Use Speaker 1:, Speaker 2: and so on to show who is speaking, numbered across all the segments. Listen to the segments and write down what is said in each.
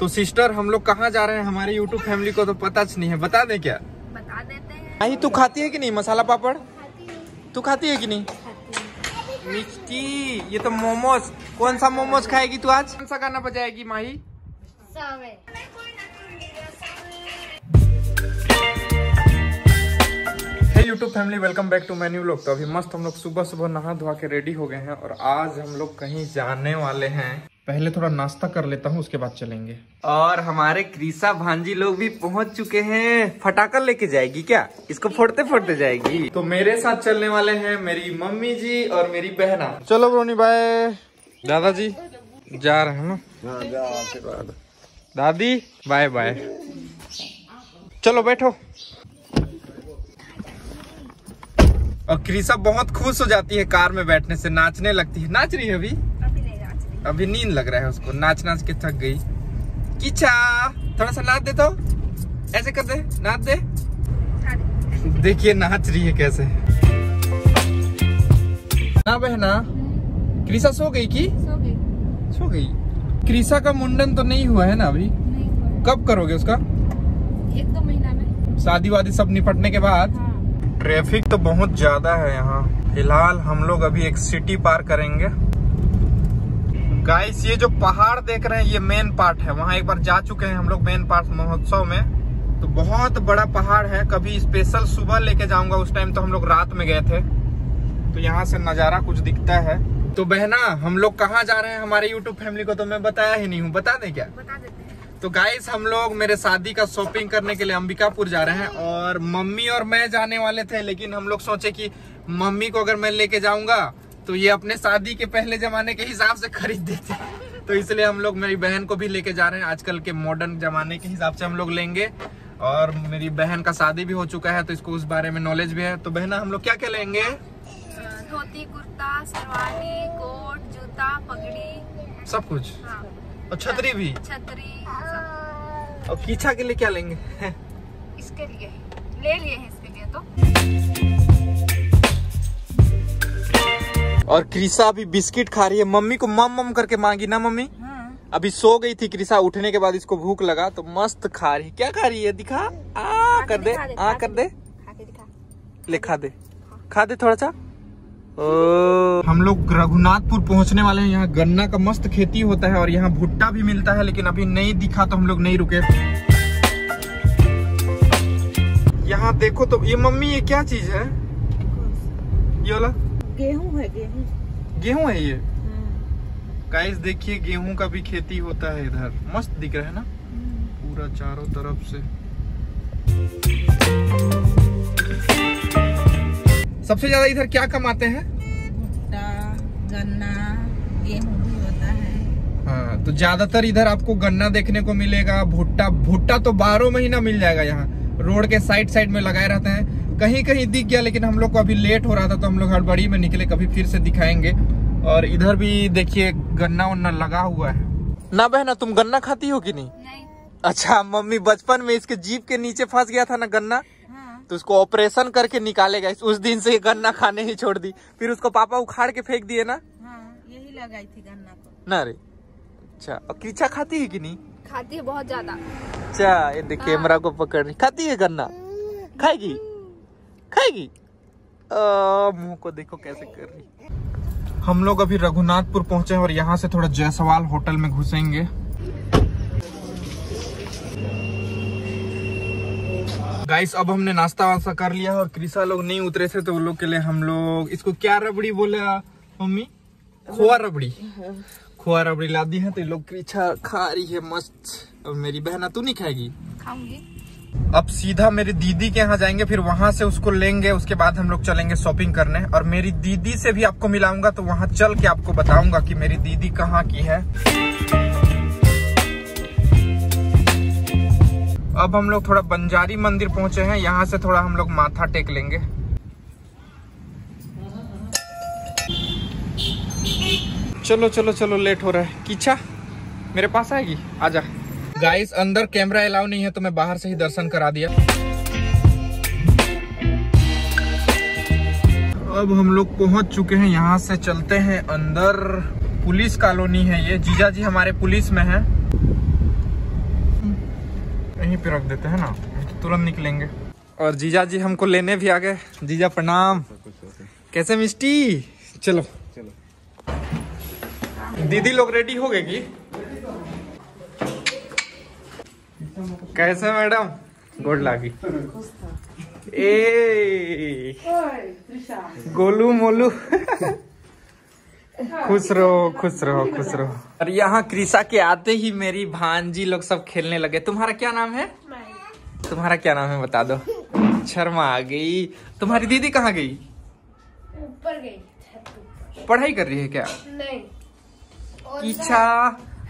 Speaker 1: तो सिस्टर हम लोग कहाँ जा रहे हैं? हमारे यूट्यूब फैमिली को तो पता नहीं है। बता दे क्या?
Speaker 2: बता देते हैं।
Speaker 1: नहीं तू खाती है कि नहीं? मसाला पापड़? तू खाती है कि नहीं? मिष्टी ये तो मोमोज। कौन सा मोमोज खाएगी तू आज? कौन सा गाना बजाएगी Mahi? Hey YouTube family welcome back to menu लोग तो अभी मस्त हम लोग सुबह सुबह नहा धोआ के रेडी हो गए हैं और आज हम लोग कहीं जाने वाले हैं। पहले थोड़ा नाश्ता कर लेता हूँ, उसके बाद चलेंगे। और हमारे क्रीसा भांजी लोग भी पहुँच चुके हैं। फटाका लेके जाएगी क्या? इसको फोड़ते फोड़ते जाएगी। तो मेरे साथ चलने वाले हैं मेरी मम्मी जी और मेरी बहना। चलो रोनी बाय दादाजी, जा रहे हैं दादी बाय बाय चलो, बैठो। और क्रीसा बहुत खुश हो जाती है कार में बैठने से, नाचने लगती है। नाच रही है अभी?
Speaker 2: अभी
Speaker 1: नींद लग रहा है उसको नाच नाच के थक गई। किचा थोड़ा सा नाच दे तो। ऐसे कर दे नाच दे।
Speaker 2: हाँ,
Speaker 1: देखिए नाच रही है कैसे। ना बहना क्रिसा सो गई की?
Speaker 2: सो गई।
Speaker 1: सो गई। क्रिसा का मुंडन तो नहीं हुआ है ना अभी?
Speaker 2: नहीं हुआ
Speaker 1: कब करोगे उसका?
Speaker 2: एक दो महीना में।
Speaker 1: शादी वादी सब निपटने के बाद?
Speaker 2: हाँ।
Speaker 1: ट्रैफ़िक तो बहुत ज़्यादा है यहाँ। फ़िलहाल हम लोग अभी एक सिटी पार करेंगे। गाइस ये जो पहाड़ देख रहे हैं ये मेन पार्ट है। वहाँ एक बार जा चुके हैं हम लोग मेन पार्ट महोत्सव में। तो बहुत बड़ा पहाड़ है। कभी स्पेशल सुबह लेके जाऊँगा उस टाइम तो हम लोग रात में गए थे। तो यहाँ से नज़ारा कुछ दिखता है। तो बहना हम लोग कहाँ जा रहे हैं? हमारे यूट्यूब फैमिली को तो मैं बताया ही नहीं हूँ। बता दें क्या?
Speaker 2: बता देते हैं।
Speaker 1: तो गाइस हम लोग मेरे शादी का शॉपिंग करने के लिए अंबिकापुर जा रहे हैं। और मम्मी और मैं जाने वाले थे लेकिन हम लोग सोचे कि मम्मी को अगर मैं लेके जाऊँगा तो ये अपने शादी के पहले जमाने के हिसाब से खरीद देते तो इसलिए हम लोग मेरी बहन को भी लेके जा रहे हैं। आजकल के मॉडर्न जमाने के हिसाब से हम लोग लेंगे। और मेरी बहन का शादी भी हो चुका है तो इसको उस बारे में नॉलेज भी है। तो बहना हम लोग क्या क्या लेंगे?
Speaker 2: धोती कुर्ता शेरवानी कोट जूता पगड़ी।
Speaker 1: सब कुछ?
Speaker 2: हाँ।
Speaker 1: और छतरी भी?
Speaker 2: छतरी
Speaker 1: और कीछा के लिए क्या लेंगे?
Speaker 2: इसके लिए। ले लिए हैं इसके लिए तो।
Speaker 1: और क्रिसा अभी बिस्किट खा रही है। मम्मी को मम मम करके मांगी ना मम्मी?
Speaker 2: हाँ।
Speaker 1: अभी सो गई थी क्रिसा उठने के बाद इसको भूख लगा तो मस्त खा रही है। क्या खा रही है? दिखा। आ कर दे। आ कर दे।
Speaker 2: खा के दिखा।
Speaker 1: ले खा दे। खा दे थोड़ा सा। हम लोग रघुनाथपुर पहुँचने वाले हैं। यहाँ गन्ना का मस्त खेती होता है और यहाँ भुट्टा भी मिलता है लेकिन अभी नहीं दिखा तो हम लोग नहीं रुके। यहाँ देखो तो ये मम्मी ये क्या चीज़ है? ये वाला?
Speaker 2: गेहूँ है गेहूँ।
Speaker 1: गेहूँ है ये? गाइस देखिए गेहूँ का भी खेती होता है इधर। मस्त दिख रहा है ना? पूरा चारों तरफ़ से। सबसे ज़्यादा इधर क्या कमाते हैं?
Speaker 3: भुट्टा गन्ना गेहूँ भी होता है।
Speaker 1: हाँ तो ज़्यादातर इधर आपको गन्ना देखने को मिलेगा भुट्टा। भुट्टा तो बारह महीना मिल जाएगा यहाँ। रोड के साइड साइड में लगाए रहते हैं। कहीं कहीं दिख गया लेकिन हम लोग को अभी लेट हो रहा था तो हम लोग हड़बड़ी में निकले कभी फिर से दिखाएँगे। और इधर भी देखिए गन्ना उन्ना लगा हुआ है। ना बहना तुम गन्ना खाती हो कि नहीं?
Speaker 2: नहीं।
Speaker 1: अच्छा मम्मी बचपन में इसके जीप के नीचे फंस गया था ना गन्ना?
Speaker 3: हाँ।
Speaker 1: तो उसको ऑपरेशन करके निकाले गए। उस दिन से गन्ना खाने ही छोड़ दी। फिर उसको पापा उखाड़ के फेंक दिए ना?
Speaker 3: हाँ यही लगाई थी गन्ना को।
Speaker 1: ना रे। अच्छा और कीचा खाती है कि नहीं?
Speaker 2: खाती है बहुत ज़्यादा।
Speaker 1: अच्छा ये देख कैमरा को पकड़ रही। खाती है गन्ना? खाएगी? खाएगी? मुँह को देखो कैसे कर रही हम लोग अभी रघुनाथपुर पहुँचे हैं और यहाँ से थोड़ा जयसवाल होटल में घुसेंगे। गाइस अब हमने नाश्ता वास्ता कर लिया और क्रिसा लोग नहीं उतरे थे तो वो लोग के लिए हम लोग इसको क्या रबड़ी बोले मम्मी? खोआ रबड़ी। खोआ रबड़ी ला दी है तो लोग क्रिचा खा रही है मस्त। और मेरी बहना तू नहीं खाएगी?
Speaker 2: खाऊँगी।
Speaker 1: अब सीधा मेरी दीदी के यहाँ जाएँगे, फिर वहाँ से उसको लेंगे, उसके बाद हम लोग चलेंगे शॉपिंग करने। और मेरी दीदी से भी आपको मिलाऊँगा तो वहाँ चल के आपको बताऊँगा कि मेरी दीदी कहाँ की है। अब हम लोग थोड़ा बंजारी मंदिर पहुँचे हैं, यहाँ से थोड़ा हम लोग माथा टेक लेंगे। चलो चलो चलो लेट हो रहा है। किच्छा मेरे पास आएगी? आजा। गाइस अंदर कैमरा अलाउ नहीं है तो मैं बाहर से ही दर्शन करा दिया। अब हम लोग पहुँच चुके हैं यहाँ से चलते हैं अंदर। पुलिस कॉलोनी है ये। जीजा जी हमारे पुलिस में है। यहीं पे रख देते हैं ना तो तुरंत निकलेंगे। और जीजा जी हमको लेने भी आ गए। जीजा प्रणाम। कैसे मिस्टी? चलो। दीदी लोग रेडी हो गए की? कैसे मैडम? गोड लागी। ए गोलू मोलू। खुश रहो खुश रहो खुश रहो। और यहाँ कृषा के आते ही मेरी भांजी लोग सब खेलने लगे। तुम्हारा क्या नाम है? तुम्हारा क्या नाम है बता दो। शर्मा आ गई। तुम्हारी दीदी कहाँ गई?
Speaker 2: ऊपर गई
Speaker 1: पढ़ाई कर रही है क्या?
Speaker 2: नहीं।
Speaker 1: इच्छा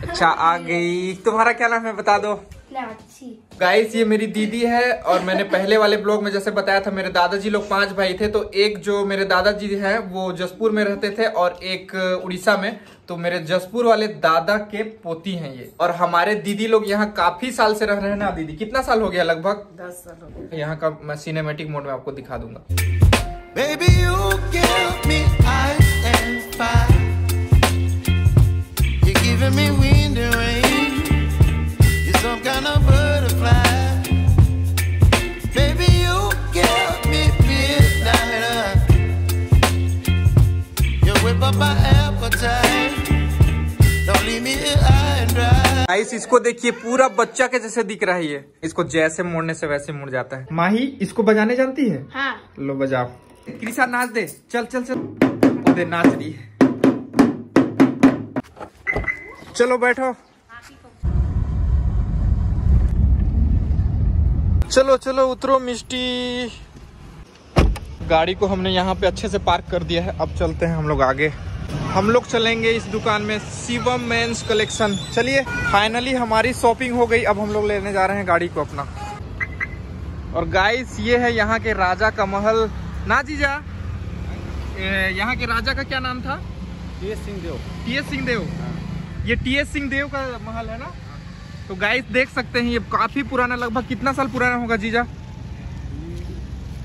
Speaker 1: अच्छा आ गई। तुम्हारा क्या नाम है बता दो। गाइस ये मेरी दीदी है और मैंने पहले वाले ब्लॉग में जैसे बताया था मेरे दादाजी लोग पाँच भाई थे तो एक जो मेरे दादाजी हैं वो जसपुर में रहते थे और एक उड़ीसा में। तो मेरे जसपुर वाले दादा के पोती हैं ये। और हमारे दीदी लोग यहाँ काफ़ी साल से रह रहे हैं ना दीदी? कितना साल हो गया लगभग?
Speaker 3: दस साल हो गए।
Speaker 1: यहाँ का मैं सिनेमेटिक मोड में आपको दिखा दूँगा।
Speaker 4: Baby, you give me ice and fire. You're giving me
Speaker 1: guys इसको देखिए पूरा बच्चा के जैसे दिख रहा है ये। इसको जैसे मोड़ने से वैसे मुड़ जाता है। माही इसको बजाने जानती है?
Speaker 2: हाँ।
Speaker 1: लो बजाओ। कृषा नाच दे। चल चल चल। दे नाच रही है। चलो बैठो। चलो चलो उतरो मिष्टी। गाड़ी को हमने यहाँ पे अच्छे से पार्क कर दिया है। अब चलते हैं हम लोग आगे। हम लोग चलेंगे इस दुकान में शिवम मेंस कलेक्शन। चलिए फाइनली हमारी शॉपिंग हो गई। अब हम लोग लेने जा रहे हैं गाड़ी को अपना। और गाइस ये है यहाँ के राजा का महल। ना जीजा यहाँ के राजा का क्या नाम था? T S Singh Dev T S Singh Dev ये टी एस सिंह देव का महल है ना? तो गाइस देख सकते हैं ये काफ़ी पुराना लगभग कितना साल पुराना होगा जीजा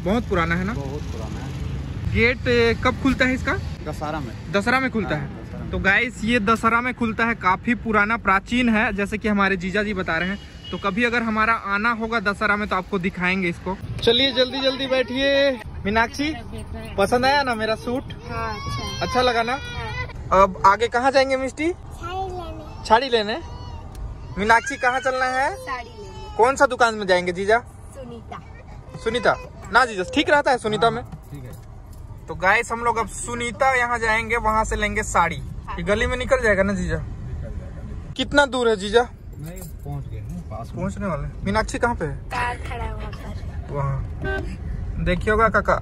Speaker 1: बहुत पुराना है ना?
Speaker 5: बहुत पुराना है।
Speaker 1: गेट कब खुलता है इसका?
Speaker 5: दशहरा में।
Speaker 1: दशहरा में खुलता
Speaker 5: हाँ,
Speaker 1: है। तो गाइस ये दशहरा में खुलता है काफ़ी पुराना प्राचीन है जैसे कि हमारे जीजा जी बता रहे हैं। तो कभी अगर हमारा आना होगा दशहरा में तो आपको दिखाएँगे इसको। चलिए जल्दी जल्दी बैठिए। मीनाक्षी पसंद आया ना मेरा सूट?
Speaker 2: हाँ अच्छा।
Speaker 1: अच्छा लगा ना? अब आगे कहाँ जाएँगे मिस्टी
Speaker 2: साड़ी लेने।
Speaker 1: मीनाक्षी कहाँ चलना है? कौन सा दुकान में जाएँगे जीजा?
Speaker 2: सुनीता।
Speaker 1: सुनीता। ना जीजा ठीक रहता है सुनीता में?
Speaker 5: है
Speaker 1: तो गाइस हम लोग अब सुनीता यहाँ जाएँगे वहाँ से लेंगे साड़ी। ये गली में निकल जाएगा ना जीजा? कितना दूर है जीजा?
Speaker 5: पहुँच हूँ में।
Speaker 1: पहुँचने वाले। मीनाक्षी कहाँ पे है?
Speaker 2: कार खड़ा हुआ पर।
Speaker 1: वहाँ। देखिए होगा काका।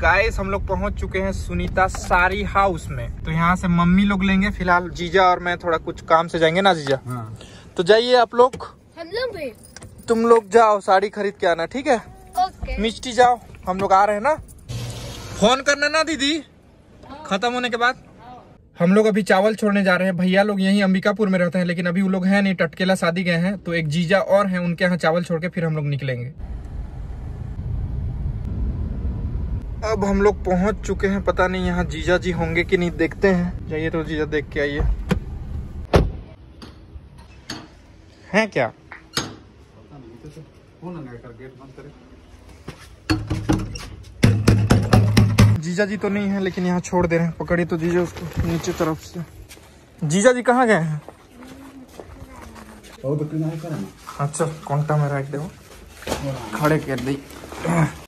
Speaker 1: गाइस हम लोग पहुँच चुके हैं सुनीता साड़ी हाउस में। तो यहाँ से मम्मी लोग लेंगे फ़िलहाल जीजा और मैं थोड़ा कुछ काम से जाएँगे ना जीजा?
Speaker 5: हाँ।
Speaker 1: तो जाइए आप लोग।
Speaker 2: हम लोग भी।
Speaker 1: तुम लोग जाओ साड़ी खरीद के आना ठीक है?
Speaker 2: ओके।
Speaker 1: मिष्टी जाओ हम लोग आ रहे हैं ना? फ़ोन करना ना, दीदी। खत्म होने के बाद। हम लोग अभी चावल छोड़ने जा रहे हैं। भैया लोग यहीं अंबिकापुर में रहते हैं, लेकिन अभी वो लोग हैं नहीं, टटकेला शादी गए हैं तो एक जीजा और हैं, उनके यहाँ चावल छोड़ के फिर हम लोग निकलेंगे। अब हम लोग पहुँच चुके हैं, पता नहीं यहाँ जीजा जी होंगे कि नहीं, देखते हैं। जाइए तो जीजा देख के आइए। हैं क्या?
Speaker 5: फ़ोन लगा कर।
Speaker 1: जीजा जी तो नहीं है लेकिन यहाँ छोड़ दे रहे हैं। पकड़िए तो जीजा उसको नीचे तरफ़ से। जीजा जी कहाँ गए हैं?
Speaker 5: तो
Speaker 1: अच्छा कौनटा में रख दो खड़े कर दी।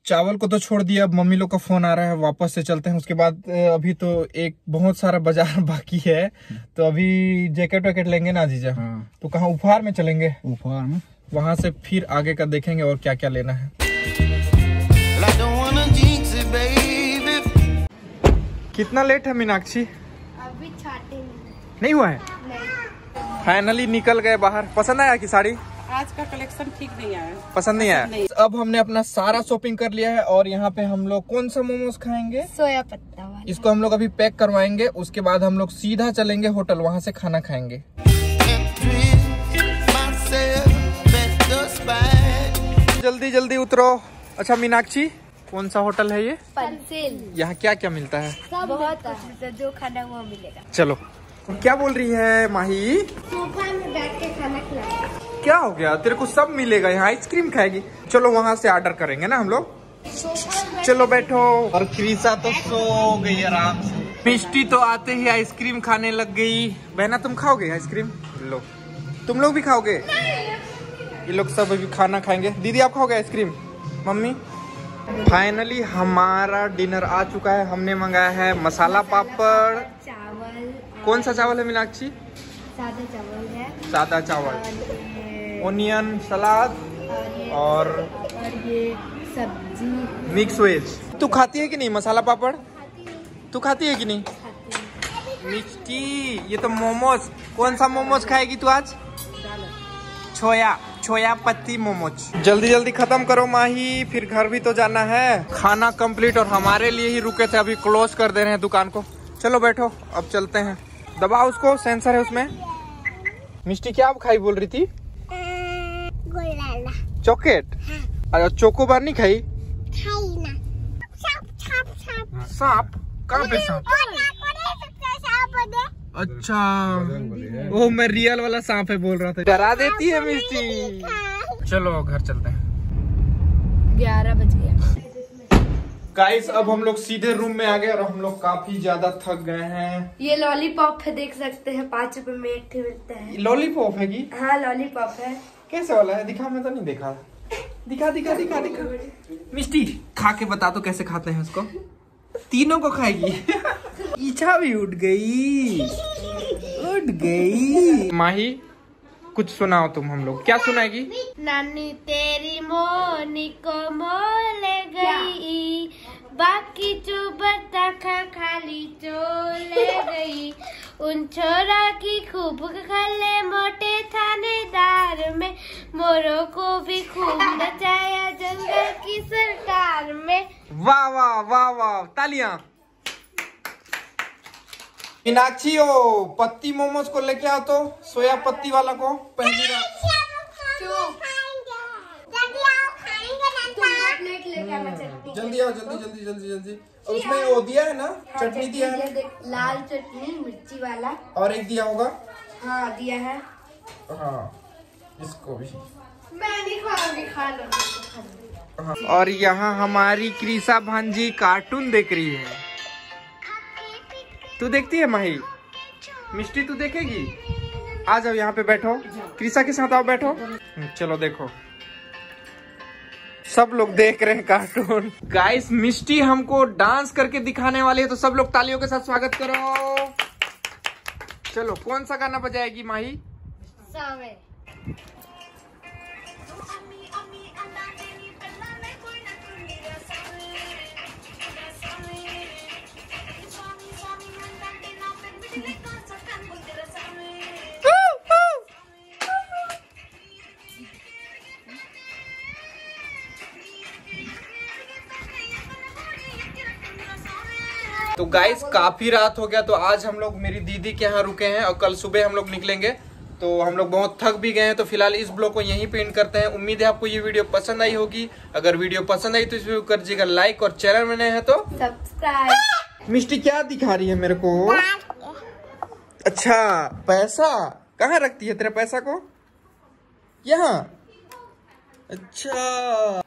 Speaker 1: चावल को तो छोड़ दिया अब मम्मी लोग का फ़ोन आ रहा है वापस से चलते हैं। उसके बाद अभी तो एक बहुत सारा बाज़ार बाकी है। तो अभी जैकेट वैकेट लेंगे ना जीजा?
Speaker 5: हाँ।
Speaker 1: तो कहाँ उपहार में चलेंगे?
Speaker 5: उपहार में?
Speaker 1: वहाँ से फिर आगे का देखेंगे और क्या क्या लेना है। कितना लेट है मीनाक्षी?
Speaker 2: अभी नहीं।
Speaker 1: नहीं हुआ है?
Speaker 2: नहीं।
Speaker 1: फाइनली निकल गए बाहर। पसंद आया कि साड़ी?
Speaker 3: आज का कलेक्शन ठीक नहीं आया।
Speaker 1: पसंद नहीं आया?
Speaker 3: नहीं।
Speaker 1: अब हमने अपना सारा शॉपिंग कर लिया है और यहाँ पे हम लोग कौन सा मोमोज खाएँगे?
Speaker 2: सोया पत्ता वाला।
Speaker 1: इसको हम लोग अभी पैक करवाएँगे उसके बाद हम लोग सीधा चलेंगे होटल वहाँ से खाना खाएँगे. जल्दी जल्दी उतरो। अच्छा मीनाक्षी? कौन सा होटल है ये?
Speaker 2: पेंसिल।
Speaker 1: यहाँ क्या क्या मिलता है?
Speaker 2: बहुत मिलता है, जो खाना वो मिलेगा।
Speaker 1: चलो। क्या बोल रही है माही?
Speaker 2: सोफा में बैठ के खाना खिलाएँगे।
Speaker 1: क्या हो गया? तेरे को सब मिलेगा यहाँ आइसक्रीम खाएगी। चलो वहाँ से ऑर्डर करेंगे ना हम लोग? चलो बैठो। और क्रीसा तो सो गई आराम से। मिष्टी तो आते ही आइसक्रीम खाने लग गई। बहना तुम खाओगे आइसक्रीम? लो। तुम लोग भी खाओगे? ये लोग सब अभी खाना खाएँगे। दीदी आप खाओगे आइसक्रीम? मम्मी? फाइनली हमारा डिनर आ चुका है। हमने मंगाया है मसाला पापड़।
Speaker 2: चावल
Speaker 1: कौन सा चावल है मीनाक्षी?
Speaker 2: सादा चावल है।
Speaker 1: सादा चावल। ओनियन सलाद
Speaker 2: और ये
Speaker 1: और
Speaker 2: और ये सब्ज़ी।
Speaker 1: मिक्स वेज तू खाती है कि नहीं मसाला पापड़? तू खाती है कि नहीं? मिष्टी ये तो मोमोज। कौन सा मोमोज खाएगी तू आज? छोया छोया पत्ती मोमोज। जल्दी जल्दी खत्म करो माही फिर घर भी तो जाना है। खाना कंप्लीट और हमारे लिए ही रुके थे अभी क्लोज कर दे रहे हैं दुकान को। चलो बैठो अब चलते हैं। दबाओ उसको सेंसर है उसमें। मिस्टी क्या खाई बोल रही थी? चॉकलेट? अरे चोकोबार नहीं खाई? सांप कहाँ पे सांप? अच्छा। वो मैं रियल वाला सांप है बोल रहा था। डरा देती है मिस्टी चलो घर चलते हैं।
Speaker 2: ग्यारह बज गया।
Speaker 1: गाइस अब हम लोग सीधे रूम में आ गए और हम लोग काफ़ी ज़्यादा थक गए हैं।
Speaker 2: ये लॉलीपॉप है देख सकते हैं पाँच रूपए में एक मिलता है।
Speaker 1: लॉलीपॉप है की?
Speaker 2: हाँ लॉलीपॉप है।
Speaker 1: कैसे वाला है? दिखा मैं तो नहीं देखा। दिखा दिखा दिखा दिखा। मिस्टी खा के बता तो कैसे खाते हैं उसको? तीनों को खाएगी। इच्छा भी उठ गई। उठ गई। माही कुछ सुनाओ तुम हम लोग। क्या सुनाएगी?
Speaker 6: नानी तेरी मोनी को मोले गई। बाकी जो बता खा खाली चोले गई। उन छोरा की खूब खले मोटे थानेदार में मोरों को भी खूब नचाया जंगल की सरकार में।
Speaker 1: वाह वाह वाह वाह तालियाँ। मीनाक्षी ओ पत्ती मोमोज को लेके आओ तो सोया पत्ती वाला को पहली बार
Speaker 2: प्लेट लेके आना चटनी
Speaker 1: जल्दी आओ जल्दी जल्दी जल्दी जल्दी। और उसमें वो दिया है ना चटनी दिया है
Speaker 2: लाल चटनी मिर्ची वाला।
Speaker 1: और एक दिया होगा?
Speaker 2: हाँ दिया है।
Speaker 1: हाँ इसको भी।
Speaker 2: मैं नहीं खाऊँगी खा लो
Speaker 1: हाँ। और यहाँ हमारी क्रीसा भांजी कार्टून देख रही है। तू देखती है माही? मिष्टी तू देखेगी? आ जाओ यहाँ पे बैठो। क्रीसा के साथ आओ बैठो। चलो देखो। सब लोग देख रहे हैं कार्टून गाइस मिस्टी हमको डांस करके दिखाने वाली है तो सब लोग तालियों के साथ स्वागत करो। चलो कौन सा गाना बजाएगी माही?
Speaker 6: सावे।
Speaker 1: तो गाइस काफ़ी रात हो गया तो आज हम लोग मेरी दीदी के यहाँ रुके हैं और कल सुबह हम लोग निकलेंगे। तो हम लोग बहुत थक भी गए हैं तो फ़िलहाल इस ब्लॉग को यहीं पे एंड करते हैं। उम्मीद है आपको ये वीडियो पसंद आई होगी। अगर वीडियो पसंद आई तो इस वीडियो कर दीजिएगा लाइक और चैनल में नए हैं तो
Speaker 2: सब्सक्राइब
Speaker 1: मिस्टी क्या दिखा रही है मेरे को? अच्छा पैसा? कहाँ रखती है तेरा पैसा को? यहाँ। अच्छा।